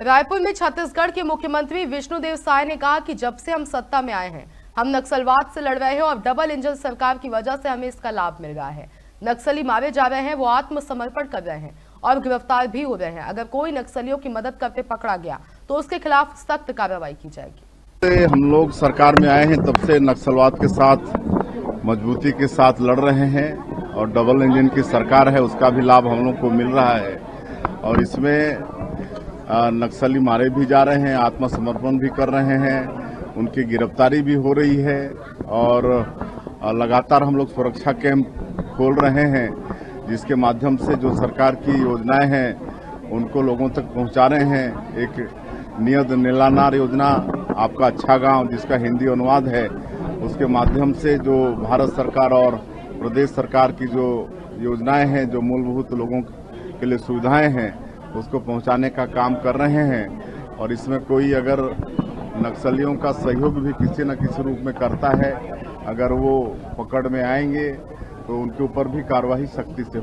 रायपुर में छत्तीसगढ़ के मुख्यमंत्री विष्णुदेव साय ने कहा कि जब से हम सत्ता में आए हैं, हम नक्सलवाद से लड़ रहे हैं और डबल इंजन सरकार की वजह से हमें इसका लाभ मिल रहा है। नक्सली मारे जा रहे हैं, वो आत्मसमर्पण कर रहे हैं और गिरफ़्तार भी हो रहे हैं। अगर कोई नक्सलियों की मदद करते पकड़ा गया तो उसके खिलाफ सख्त कार्रवाई की जाएगी। हम लोग सरकार में आए हैं, तब से नक्सलवाद के साथ, मजबूती के साथ लड़ रहे हैं और डबल इंजन की सरकार है, उसका भी लाभ हम लोग को मिल रहा है। और इसमें नक्सली मारे भी जा रहे हैं, आत्मसमर्पण भी कर रहे हैं, उनकी गिरफ्तारी भी हो रही है और लगातार हम लोग सुरक्षा कैंप खोल रहे हैं, जिसके माध्यम से जो सरकार की योजनाएँ हैं, उनको लोगों तक पहुँचा रहे हैं। एक नियत नीलानार योजना आपका अच्छा गाँव, जिसका हिंदी अनुवाद है, उसके माध्यम से जो भारत सरकार और प्रदेश सरकार की जो योजनाएँ हैं, जो मूलभूत लोगों के लिए सुविधाएँ हैं उसको पहुँचाने का काम कर रहे हैं और इसमें कोई अगर नक्सलियों का सहयोग भी किसी न किसी रूप में करता है, अगर वो पकड़ में आएँगे तो उनके ऊपर भी कार्रवाई सख्ती से होगी।